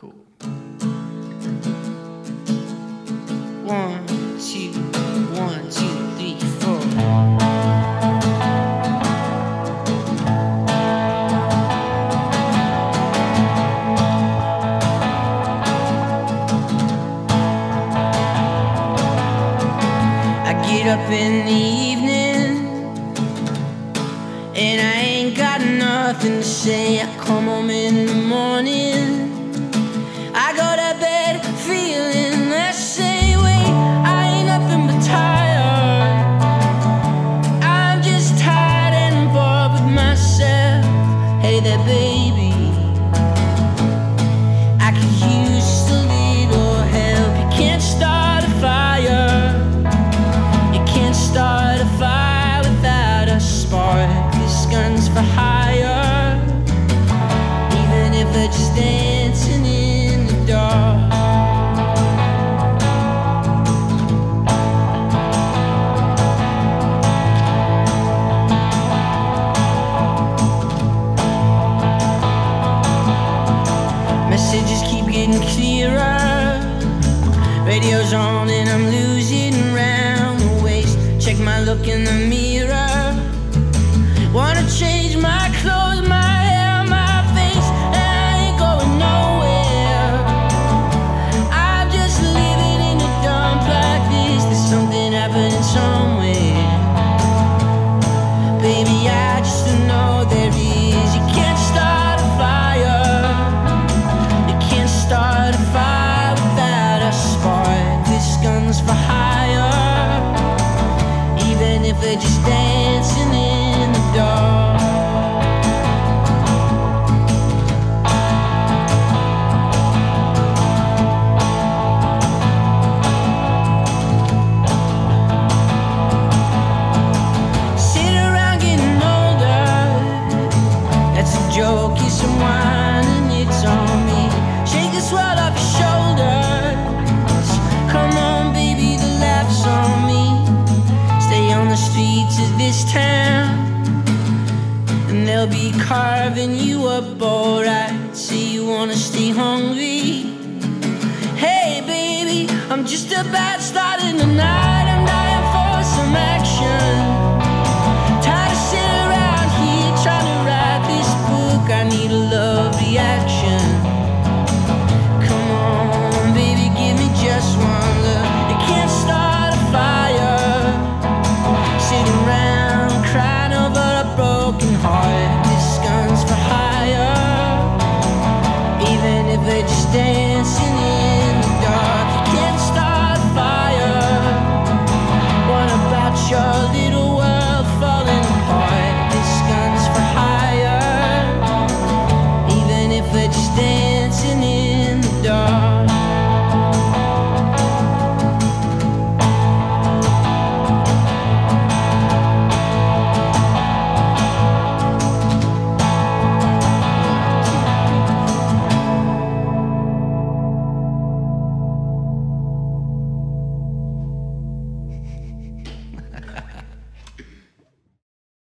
Cool. One, two, one, two, three, four. I get up in the evening and I ain't got nothing to say. I come home in the morning. that baby. getting clearer. Radio's on and I'm losing round the waist. Check my look in the mirror. Wanna change my clothes. they're just dancing in the dark. carving you up alright. See, you wanna stay hungry? Hey, baby, I'm just about starting the night. Stay.